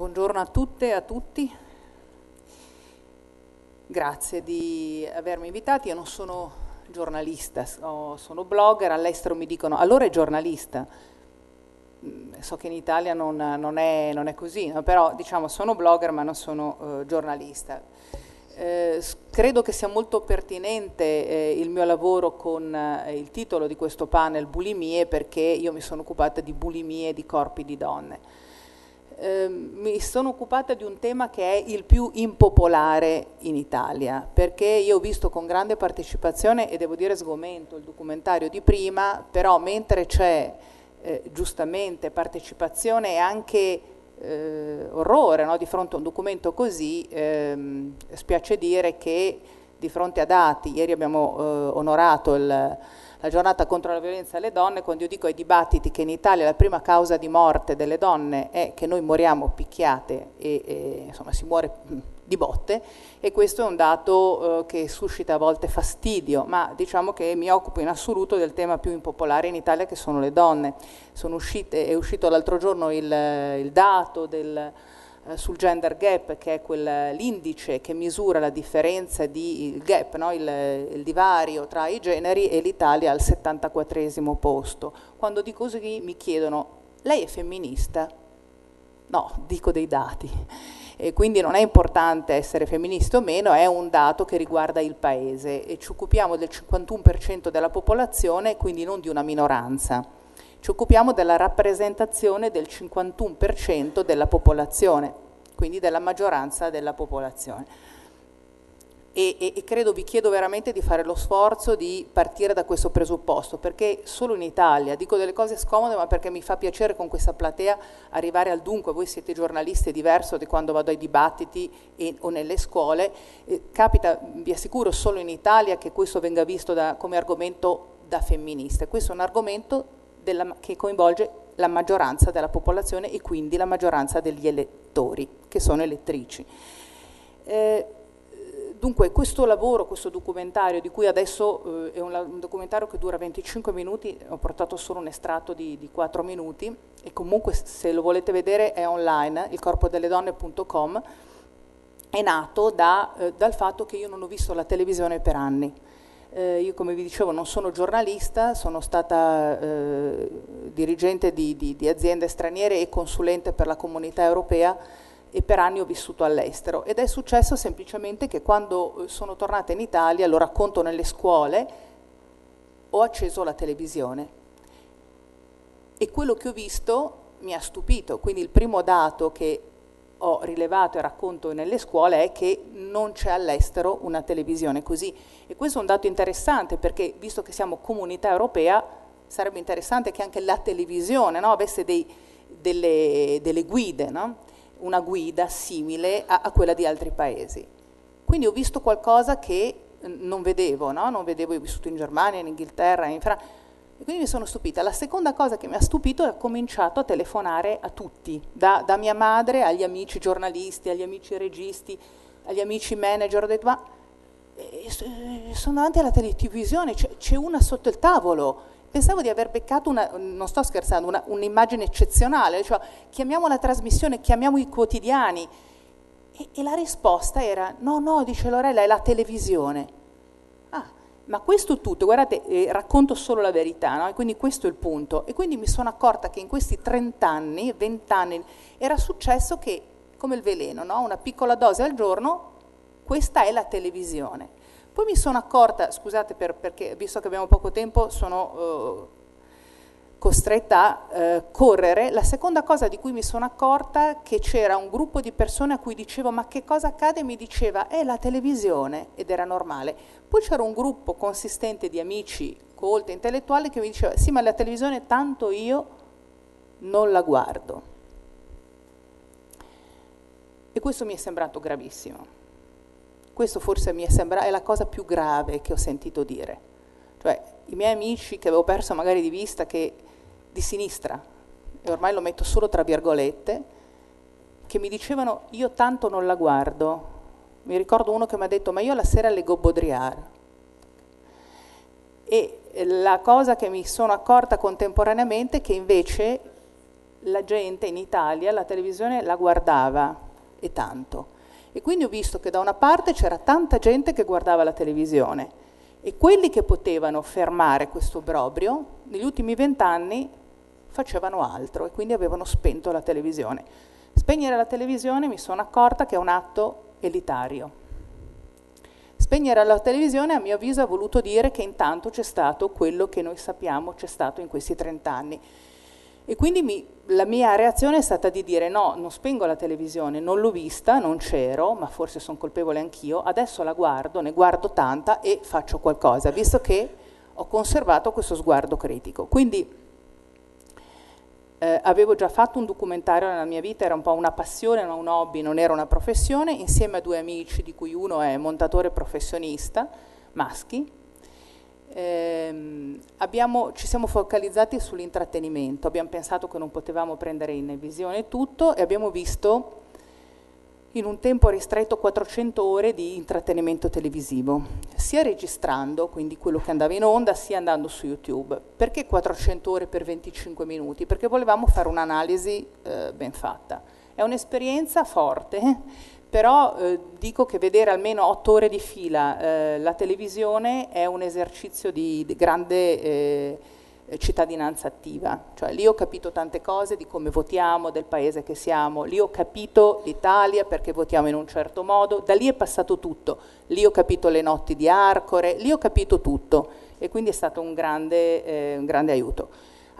Buongiorno a tutte e a tutti. Grazie di avermi invitati. Io non sono giornalista, sono blogger, all'estero mi dicono allora è giornalista. Mm, so che in Italia non, non, è, non è, così, però diciamo sono blogger ma non sono uh, giornalista. Eh, credo che sia molto pertinente eh, il mio lavoro con eh, il titolo di questo panel Bulimie perché io mi sono occupata di bulimie di corpi di donne eh, mi sono occupata di un tema che è il più impopolare in Italia, perché io ho visto con grande partecipazione e devo dire sgomento il documentario di prima, però mentre c'è eh, giustamente partecipazione e anche eh, orrore no? di fronte a un documento così, ehm, spiace dire che di fronte a dati, ieri abbiamo eh, onorato il la giornata contro la violenza alle donne, quando io dico ai dibattiti che in Italia la prima causa di morte delle donne è che noi moriamo picchiate e, e insomma si muore mm, di botte e questo è un dato eh, che suscita a volte fastidio, ma diciamo che mi occupo in assoluto del tema più impopolare in Italia che sono le donne. Sono uscite, è uscito l'altro giorno il, il dato del eh, sul gender gap, che è l'indice che misura la differenza di il gap, no? il, il, divario tra i generi, e l'Italia al 74 posto. Quando dico così mi chiedono, lei è femminista? No, dico dei dati. E quindi non è importante essere femminista o meno, è un dato che riguarda il paese e ci occupiamo del 51% della popolazione, quindi non di una minoranza ci occupiamo della rappresentazione del 51% della popolazione, quindi della maggioranza della popolazione. E, e, e, credo, vi chiedo veramente di fare lo sforzo di partire da questo presupposto, perché solo in Italia, dico delle cose scomode, ma perché mi fa piacere con questa platea arrivare al dunque, voi siete giornalisti, è diverso di quando vado ai dibattiti e, o nelle scuole, eh, capita, vi assicuro, solo in Italia che questo venga visto da, come argomento da femminista, questo è un argomento della, che coinvolge la maggioranza della popolazione e quindi la maggioranza degli elettori, che sono elettrici. Eh, dunque questo lavoro, questo documentario, di cui adesso eh, è un, un, documentario che dura 25 minuti, ho portato solo un estratto di, di 4 minuti e comunque se lo volete vedere è online, ilcorpodelledonne.com, è nato da, eh, dal fatto che io non ho visto la televisione per anni eh, io come vi dicevo non sono giornalista, sono stata eh, dirigente di, di, di, aziende straniere e consulente per la comunità europea e per anni ho vissuto all'estero. Ed è successo semplicemente che quando eh, sono tornata in Italia, lo racconto nelle scuole, ho acceso la televisione. E quello che ho visto mi ha stupito, quindi il primo dato che ho rilevato e racconto nelle scuole è che non c'è all'estero una televisione così. E questo è un dato interessante perché, visto che siamo comunità europea, sarebbe interessante che anche la televisione no, avesse dei, delle, delle, guide, no? una guida simile a, a, quella di altri paesi. Quindi ho visto qualcosa che non vedevo, no? non vedevo, ho vissuto in Germania, in Inghilterra, in Francia e quindi mi sono stupita. La seconda cosa che mi ha stupito è che ho cominciato a telefonare a tutti, da, da, mia madre agli amici giornalisti, agli amici registi, agli amici manager. Ho detto, ma eh, sono davanti alla televisione, c'è, una sotto il tavolo. Pensavo di aver beccato, una, non sto scherzando, una, un'immagine eccezionale, cioè chiamiamo la trasmissione, chiamiamo i quotidiani. E, e la risposta era, no, no, dice Lorella, è la televisione. Ma questo tutto, guardate, eh, racconto solo la verità, no? quindi questo è il punto. E quindi mi sono accorta che in questi 30 anni, 20 anni, era successo che, come il veleno, no? una piccola dose al giorno, questa è la televisione. Poi mi sono accorta, scusate per, perché visto che abbiamo poco tempo, sono... Uh, costretta a eh, correre, la seconda cosa di cui mi sono accorta è che c'era un gruppo di persone a cui dicevo ma che cosa accade? Mi diceva è la televisione ed era normale. Poi c'era un gruppo consistente di amici colti, intellettuali che mi diceva sì ma la televisione tanto io non la guardo. E questo mi è sembrato gravissimo. Questo forse mi è sembrato, è la cosa più grave che ho sentito dire. Cioè, i miei amici che avevo perso magari di vista, che di sinistra, e ormai lo metto solo tra virgolette, che mi dicevano io tanto non la guardo. Mi ricordo uno che mi ha detto ma io la sera leggo Baudrillard. E la cosa che mi sono accorta contemporaneamente è che invece la gente in Italia la televisione la guardava e tanto. E quindi ho visto che da una parte c'era tanta gente che guardava la televisione e quelli che potevano fermare questo obbrobrio negli ultimi vent'anni facevano altro e quindi avevano spento la televisione. Spegnere la televisione mi sono accorta che è un atto elitario. Spegnere la televisione a mio avviso ha voluto dire che intanto c'è stato quello che noi sappiamo c'è stato in questi 30 anni e quindi mi, la mia reazione è stata di dire no, non spengo la televisione, non l'ho vista, non c'ero, ma forse sono colpevole anch'io, adesso la guardo, ne guardo tanta e faccio qualcosa, visto che ho conservato questo sguardo critico. Quindi eh, avevo già fatto un documentario nella mia vita, era un po' una passione, non un hobby, non era una professione, insieme a due amici di cui uno è montatore professionista, maschi, eh, abbiamo, ci siamo focalizzati sull'intrattenimento, abbiamo pensato che non potevamo prendere in visione tutto e abbiamo visto in un tempo ristretto 400 ore di intrattenimento televisivo, sia registrando, quindi quello che andava in onda, sia andando su YouTube. Perché 400 ore per 25 minuti? Perché volevamo fare un'analisi eh, ben fatta. È un'esperienza forte, però eh, dico che vedere almeno otto ore di fila eh, la televisione è un esercizio di, di grande eh, cittadinanza attiva, cioè lì ho capito tante cose di come votiamo, del paese che siamo, lì ho capito l'Italia perché votiamo in un certo modo, da lì è passato tutto, lì ho capito le notti di Arcore, lì ho capito tutto. E quindi è stato un grande, eh, un grande aiuto.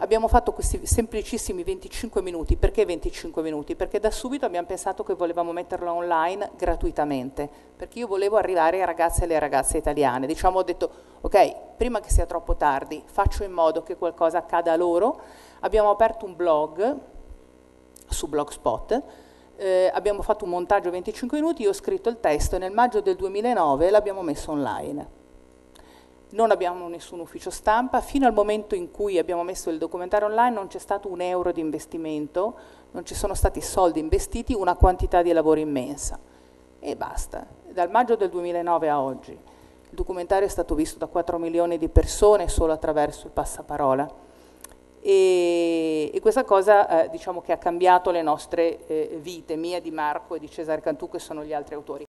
Abbiamo fatto questi semplicissimi 25 minuti, perché 25 minuti? Perché da subito abbiamo pensato che volevamo metterlo online gratuitamente, perché io volevo arrivare ai ragazzi e alle ragazze italiane. Diciamo, ho detto, ok, prima che sia troppo tardi, faccio in modo che qualcosa accada a loro. Abbiamo aperto un blog su Blogspot, eh, abbiamo fatto un montaggio 25 minuti, io ho scritto il testo e nel maggio del 2009 l'abbiamo messo online non abbiamo nessun ufficio stampa, fino al momento in cui abbiamo messo il documentario online non c'è stato un euro di investimento, non ci sono stati soldi investiti, una quantità di lavoro immensa. E basta. Dal maggio del 2009 a oggi il documentario è stato visto da 4 milioni di persone solo attraverso il passaparola. E, e questa cosa eh, diciamo che ha cambiato le nostre eh, vite, mia, di Marco e di Cesare Cantù, che sono gli altri autori.